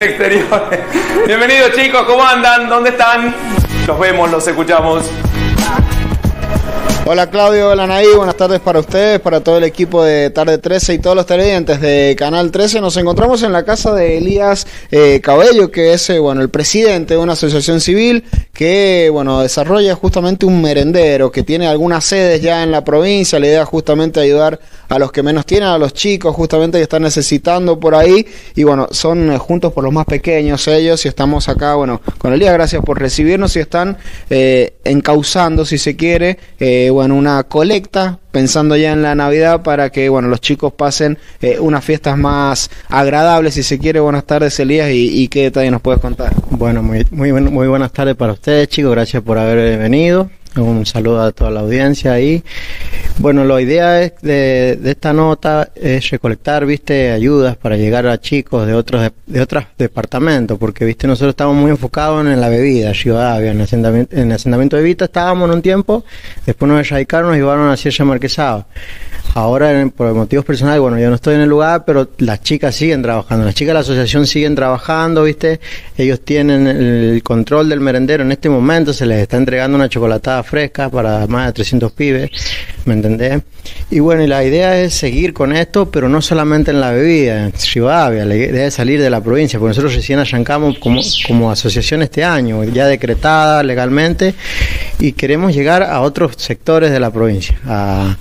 exteriores. Bienvenidos chicos, ¿cómo andan? ¿Dónde están? Los vemos, los escuchamos. Hola Claudio, hola Naí, buenas tardes para ustedes, para todo el equipo de Tarde 13 y todos los televidentes de Canal 13. Nos encontramos en la casa de Elías eh, Cabello, que es eh, bueno el presidente de una asociación civil que bueno desarrolla justamente un merendero, que tiene algunas sedes ya en la provincia. La idea justamente ayudar a los que menos tienen, a los chicos justamente que están necesitando por ahí. Y bueno, son eh, juntos por los más pequeños ellos y estamos acá, bueno, con Elías, gracias por recibirnos y están encauzando, si se quiere, bueno, una colecta pensando ya en la Navidad para que bueno los chicos pasen eh, unas fiestas más agradables si se quiere. Buenas tardes Elías y, qué detalle nos puedes contar. Bueno muy muy muy buenas tardes para ustedes chicos. Gracias por haber venido. Un saludo a toda la audiencia ahí. Bueno, la idea es de, esta nota es recolectar, viste, ayudas para llegar a chicos de otros de, otros departamentos, porque viste nosotros estamos muy enfocados en la bebida, Ciudadavia, en el en el asentamiento de Vita estábamos en un tiempo, después nos erradicaron, nos llevaron a Sierra Marquesado. Ahora, por motivos personales, bueno, yo no estoy en el lugar, pero las chicas siguen trabajando. Las chicas de la asociación siguen trabajando, ¿viste? Ellos tienen el control del merendero. En este momento se les está entregando una chocolatada fresca para más de 300 pibes, ¿me entendés? Y bueno, y la idea es seguir con esto, pero no solamente en la bebida, en Rivadavia, la idea salir de la provincia, porque nosotros recién arrancamos como, como asociación este año, ya decretada legalmente, y queremos llegar a otros sectores de la provincia, a,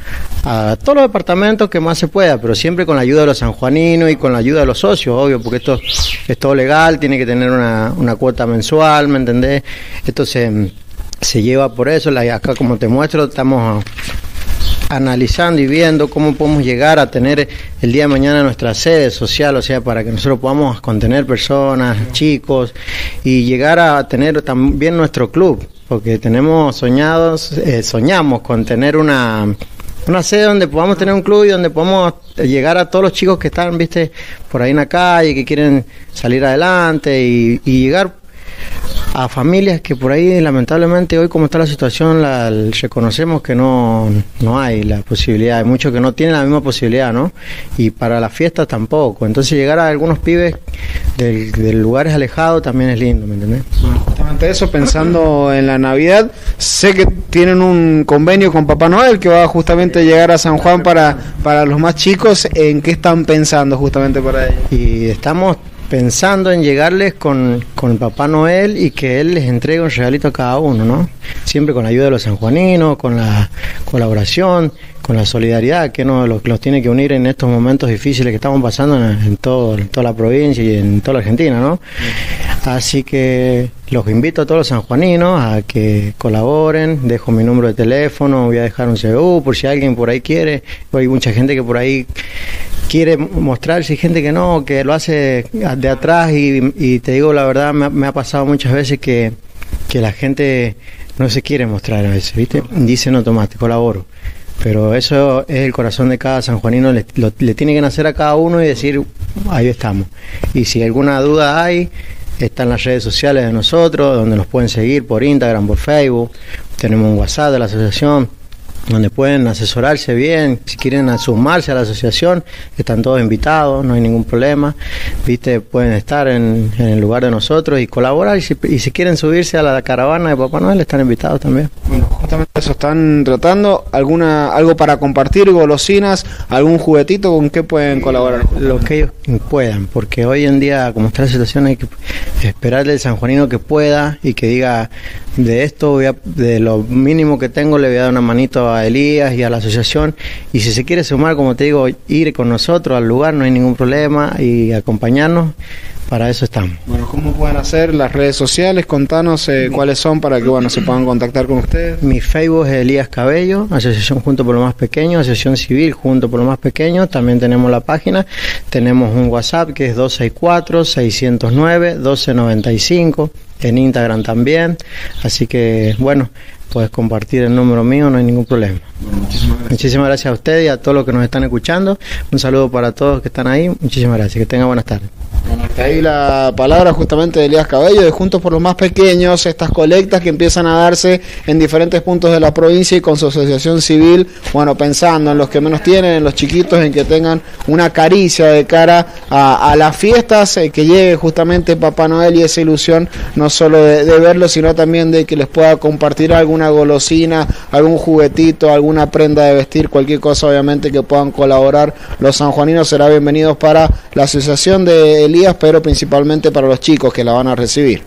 todos los departamentos que más se pueda, pero siempre con la ayuda de los sanjuaninos y con la ayuda de los socios, obvio, porque esto es todo legal, tiene que tener una, cuota mensual, ¿me entendés? Esto se, se lleva por eso, acá como te muestro, estamos analizando y viendo cómo podemos llegar a tener el día de mañana nuestra sede social, o sea, para que nosotros podamos contener personas, chicos, y llegar a tener también nuestro club, porque tenemos soñados, eh, soñamos con tener una una sede donde podamos tener un club y donde podamos llegar a todos los chicos que están, viste, por ahí en la calle, que quieren salir adelante y, llegar a familias que por ahí lamentablemente hoy como está la situación la, reconocemos que no, no hay la posibilidad, hay muchos que no tienen la misma posibilidad, ¿no? Y para las fiestas tampoco, entonces llegar a algunos pibes de lugares alejados también es lindo, ¿me entendés? Bueno, justamente eso, pensando en la Navidad, sé que tienen un convenio con Papá Noel que va justamente a llegar a San Juan para, para los más chicos, ¿en qué están pensando justamente para ellos? Y estamos pensando en llegarles con, con Papá Noel y que él les entregue un regalito a cada uno, ¿no? Siempre con la ayuda de los sanjuaninos, con la colaboración, con la solidaridad que nos los, tiene que unir en estos momentos difíciles que estamos pasando en, todo, en toda la provincia y en toda la Argentina, ¿no? Así que los invito a todos los sanjuaninos a que colaboren, dejo mi número de teléfono, voy a dejar un CBU por si alguien por ahí quiere, hay mucha gente que por ahí quiere mostrarse y gente que no, que lo hace de atrás y, te digo la verdad, me, ha pasado muchas veces que, que, la gente no se quiere mostrar a veces, ¿viste? Dice no tomate, colaboro. Pero eso es el corazón de cada sanjuanino, le, le tiene que nacer a cada uno y decir, ahí estamos. Y si alguna duda hay, están las redes sociales de nosotros, donde nos pueden seguir por Instagram, por Facebook, tenemos un WhatsApp de la asociación, donde pueden asesorarse bien, si quieren sumarse a la asociación, están todos invitados, no hay ningún problema, viste, pueden estar en, el lugar de nosotros y colaborar, y si, quieren subirse a la caravana de Papá Noel, están invitados también. Bueno, justamente eso están tratando, alguna algo para compartir, golosinas, algún juguetito, ¿con qué pueden colaborar? Lo que ellos puedan, porque hoy en día, como está la situación, hay que esperarle al sanjuanino que pueda y que diga, de esto, voy a, de lo mínimo que tengo, le voy a dar una manito a Elías y a la asociación. Y si se quiere sumar, como te digo, ir con nosotros al lugar, no hay ningún problema y acompañarnos. Para eso estamos. Bueno, ¿cómo pueden hacer las redes sociales? Contanos eh, cuáles son para que bueno se puedan contactar con ustedes. Mi Facebook es Elías Cabello, Asociación Junto por lo Más Pequeño, Asociación Civil Junto por lo Más Pequeño. También tenemos la página. Tenemos un WhatsApp que es 264-609-1295. En Instagram también. Así que, bueno, puedes compartir el número mío, no hay ningún problema. muchísimas, gracias. a ustedes y a todos los que nos están escuchando. Un saludo para todos que están ahí. Muchísimas gracias. Que tengan buenas tardes. Ahí la palabra justamente de Elías Cabello, de Juntos por los Más Pequeños, estas colectas que empiezan a darse en diferentes puntos de la provincia y con su asociación civil, bueno, pensando en los que menos tienen, en los chiquitos, en que tengan una caricia de cara a, las fiestas, eh, que llegue justamente Papá Noel y esa ilusión no solo de, verlo, sino también de que les pueda compartir alguna golosina, algún juguetito, alguna prenda de vestir, cualquier cosa obviamente que puedan colaborar los sanjuaninos. Será bienvenidos para la asociación de Elías, pero principalmente para los chicos que la van a recibir.